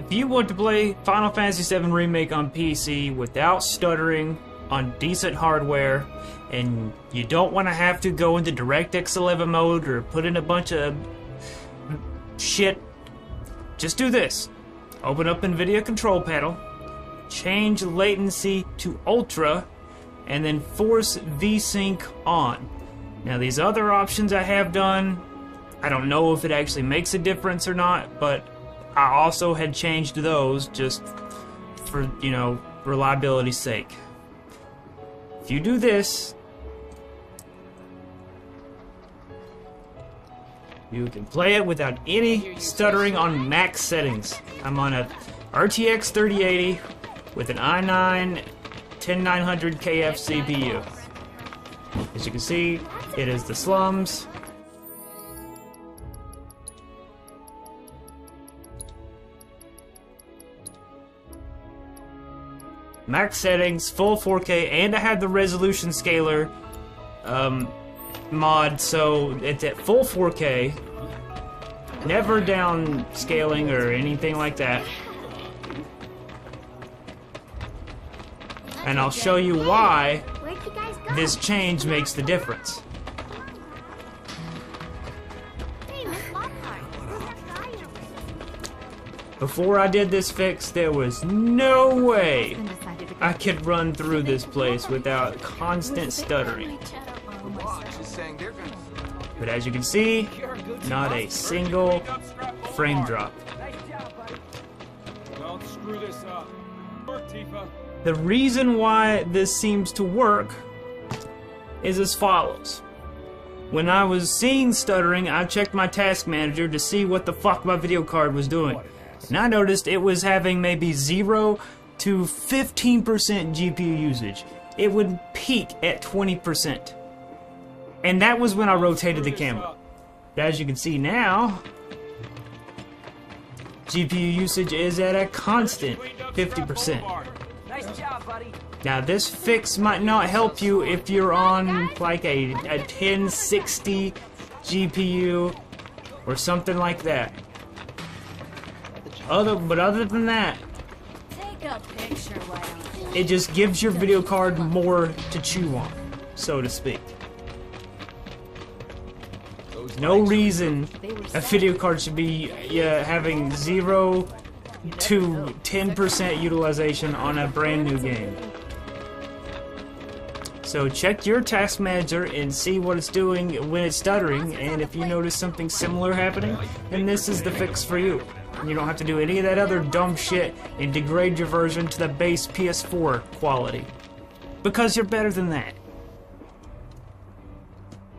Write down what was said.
If you want to play Final Fantasy VII Remake on PC without stuttering on decent hardware, and you don't want to have to go into DirectX 11 mode or put in a bunch of shit, just do this. Open up NVIDIA Control Panel, change latency to Ultra, and then force VSync on. Now these other options I have done, I don't know if it actually makes a difference or not, but I also had changed those just for, you know, reliability's sake. If you do this, you can play it without any stuttering on max settings. I'm on a RTX 3080 with an i9 10900KF CPU. As you can see, it is the slums. Max settings, full 4K, and I have the resolution scaler um, mod, so it's at full 4K. Never down scaling or anything like that. And I'll show you why this change makes the difference. Before I did this fix, there was no way I could run through this place without constant stuttering. But as you can see, not a single frame drop. The reason why this seems to work is as follows. When I was seeing stuttering, I checked my task manager to see what the fuck my video card was doing. And I noticed it was having maybe 0 to 15% GPU usage. It would peak at 20%. And that was when I rotated the camera. But as you can see now, GPU usage is at a constant 50%. Now this fix might not help you if you're on like a, a 1060 GPU or something like that. Other, but other than that, it just gives your video card more to chew on, so to speak. No reason a video card should be uh, having 0 to 10% utilization on a brand new game. So check your task manager and see what it's doing when it's stuttering, and if you notice something similar happening, then this is the fix for you. You don't have to do any of that other dumb shit and degrade your version to the base PS4 quality. Because you're better than that.